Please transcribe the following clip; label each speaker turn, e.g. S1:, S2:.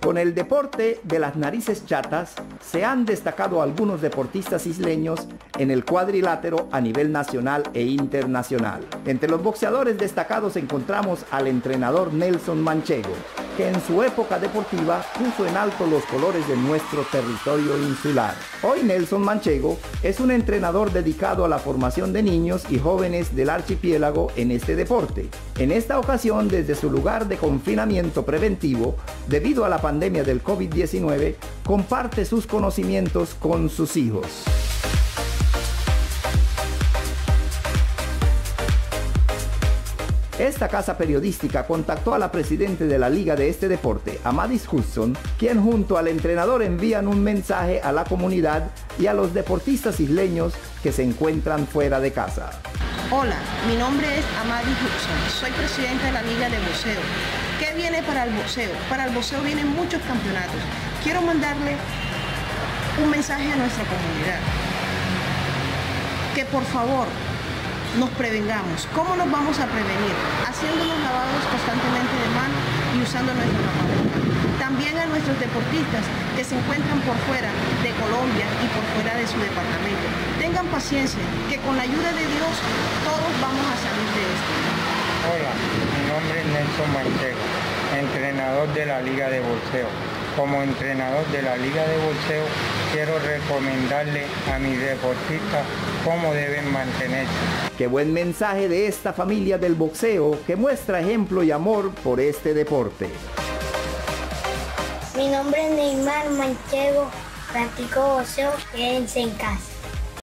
S1: Con el deporte de las narices chatas se han destacado algunos deportistas isleños en el cuadrilátero a nivel nacional e internacional. Entre los boxeadores destacados encontramos al entrenador Nelson Manchego, que en su época deportiva puso en alto los colores de nuestro territorio insular. Hoy Nelson Manchego es un entrenador dedicado a la formación de niños y jóvenes del archipiélago en este deporte. En esta ocasión, desde su lugar de confinamiento preventivo, debido a la pandemia del COVID-19, comparte sus conocimientos con sus hijos. Esta casa periodística contactó a la presidente de la liga de este deporte, Amadis Hudson, quien junto al entrenador envían un mensaje a la comunidad y a los deportistas isleños que se encuentran fuera de casa.
S2: Hola, mi nombre es Amadis Hudson, soy presidente de la liga de boxeo. ¿Qué viene para el boxeo? Para el boxeo vienen muchos campeonatos. Quiero mandarle un mensaje a nuestra comunidad. Que por favor nos prevengamos. ¿Cómo nos vamos a prevenir? Haciendo los lavados constantemente de mano y usando nuestro tapabocas. También a nuestros deportistas que se encuentran por fuera de Colombia y por fuera de su departamento. Tengan paciencia, que con la ayuda de Dios todos vamos a salir de esto.
S3: Hola, mi nombre es Nelson Manchego, entrenador de la Liga de Bolseo. Como entrenador de la Liga de Bolseo, quiero recomendarle a mis deportistas cómo deben mantenerse.
S1: Qué buen mensaje de esta familia del boxeo que muestra ejemplo y amor por este deporte.
S4: Mi nombre es Neymar Manchego, practico boxeo, quédense en casa.